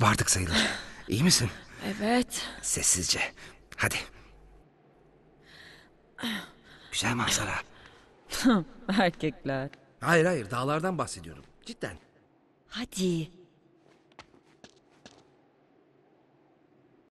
Vardık sayılır. İyi misin? Evet. Sessizce. Hadi. Güzel manzara. Erkekler. Hayır hayır dağlardan bahsediyorum. Cidden. Hadi.